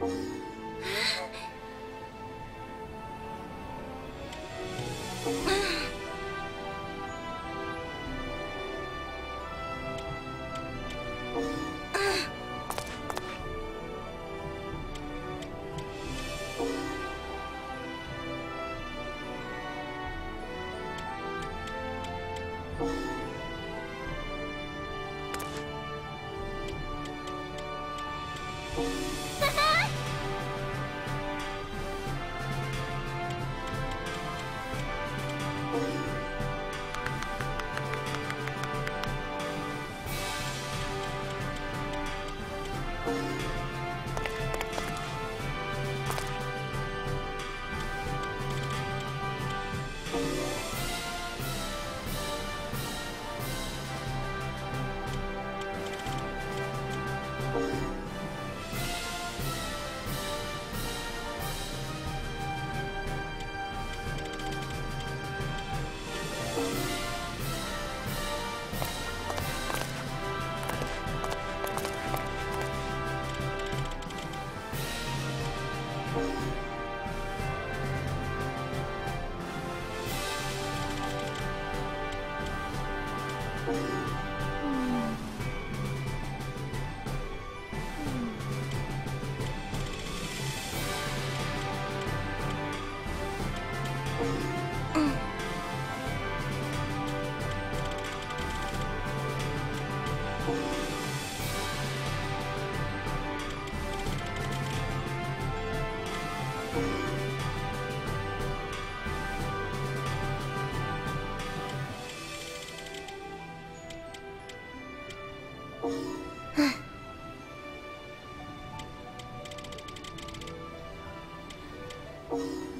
Ha ha! うん。